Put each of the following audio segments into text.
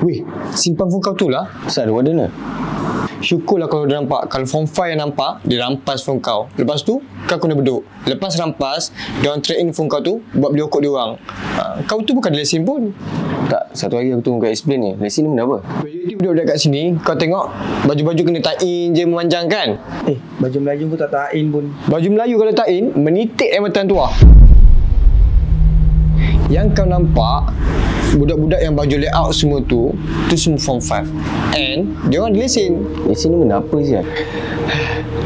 Weh, simpan phone kau tu lah. Asal ada warden lah. Syukurlah kalau dia nampak. Kalau form 5 yang nampak, dia rampas phone kau. Lepas tu, kau kena beduk. Lepas rampas, dia orang trade in phone kau tu buat beli okok dia orang. Ha, kau tu bukan ada lesen pun. Tak, satu hari aku tunggu kau explain ni. Lesen ni benda apa? Jadi budak-budak kat sini, kau tengok baju-baju kena tain je memanjang kan? Eh, baju Melayu pun tak tain pun. Baju Melayu kalau tain, menitik air mata tua. Yang kau nampak, budak-budak yang baju layout semua tu, tu semua form 5. And, dia orang ada lesen. Lesen ni benda apa sih?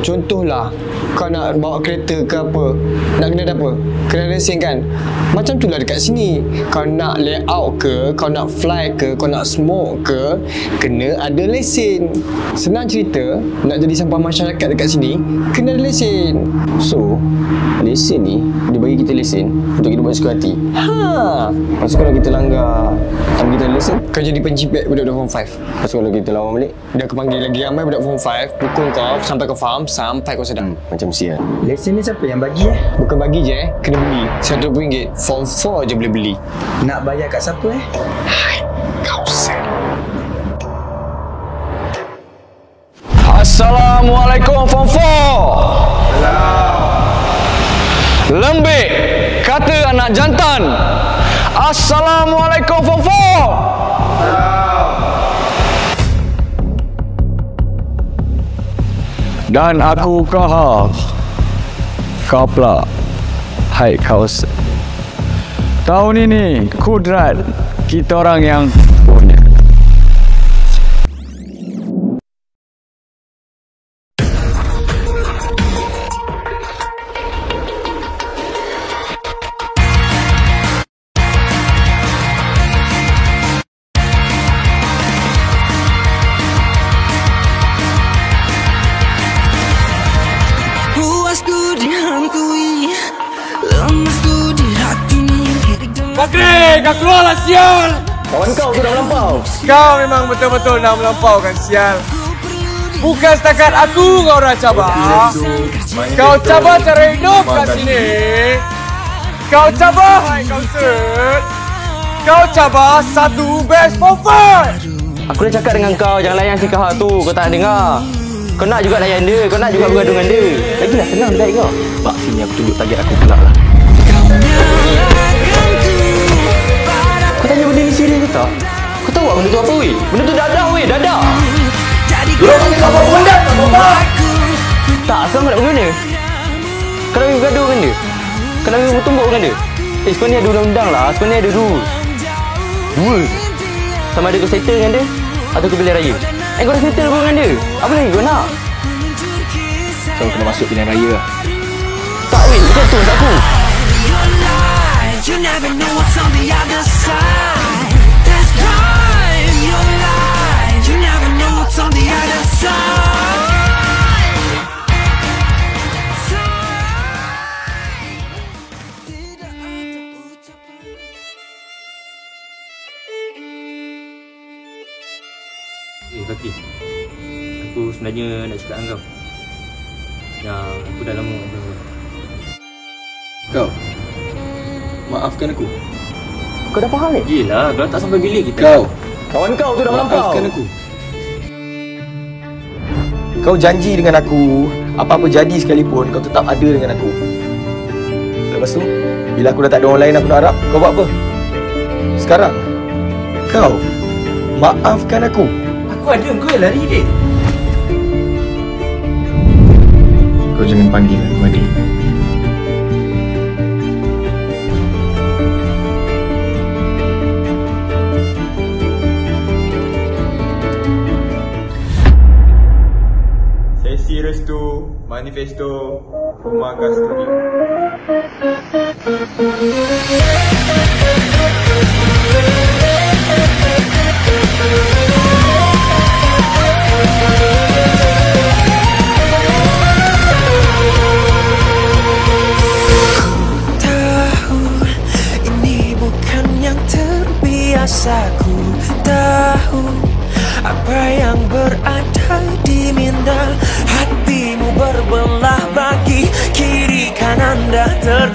Contohlah, kau nak bawa kereta ke apa, nak kena apa? Kena lesen kan? Macam tu lah dekat sini. Kau nak layout ke, kau nak fly ke, kau nak smoke ke, kena ada lesen. Senang cerita, nak jadi sampah masyarakat dekat sini, kena ada lesen. So, lesen ni, dia bagi kita lesen untuk kita buat suka hati. Ha, Lepas kalau kita langgar, tanpa kita lesen, kau jadi pencipet budak-budak form 5. lepas kalau kita lawan balik, Dia akan panggil lagi ramai budak form 5, pukul kau sampai kau faham, sampai kau sedar. hmm, macam sial. Lesen ni siapa yang bagi eh? Bukan bagi je eh, kena beli. RM120, form 4 je boleh beli. Nak bayar kat siapa eh? Kau sel. Assalamualaikum Form 4 Lembik Kata anak jantan Assalamualaikum Form 4 Dan aku kau Kau pula Hai kau Tahun ini Kudrat Kita orang yang punya Fakri, kau keluarlah sial! Kawan kau tu dah melampau. Kau memang betul-betul dah melampaukan sial. Bukan setakat aku kau dah cabar. Kau cabar cara hidup kat sini. Kau cabar hai kau. Kau cabar satu best for fun. Aku dah cakap dengan kau, jangan layan si kahak tu. Kau tak dengar. Kau nak juga layan dia, kau nak juga bergaduh dengan dia. Lagilah senang baik kau. Bak sini aku tunjuk target aku pula lah. Kau tanya benda ni serius ke tak? Kau tahu tak benda tu apa weh? Benda tu dadah weh, dadah. Dorang panggil kau bawa benda Tak, asal kau nak pergi mana? Kau nak pergi bergaduh dengan dia? Kau nak pergi bertumbuk dengan dia? Eh, sekarang ni ada undang-undang lah. Sekarang ni ada rules. Rules? Sama ada kau settle dengan dia atau kau pilihan raya? Eh, kau dah settle pun dengan dia. Apa lagi kau nak? So, kena masuk pilihan raya lah. Tak weh, bukan tu maksud aku. You never know what's on the Eh Fakir. Aku sebenarnya nak cakap dengan kau. Yang aku dah lama nak jumpa Kau Maafkan aku. Kau dah faham ni? Yelah, kalau tak sampai bila kita. Kau. Kawan kau tu dah melampau. Maafkan aku. Kau janji dengan aku Apa-apa jadi sekalipun Kau tetap ada dengan aku. Lepas tu Bila aku dah tak ada orang lain aku nak harap Kau buat apa? Sekarang Kau Maafkan aku Aku ada kau yang lari dek Kau jangan panggil aku adik Sesi Restu Manifesto Umaga Studio tahu tahu apa yang berada di minda hatimu berbelah bagi kiri kanan dah terku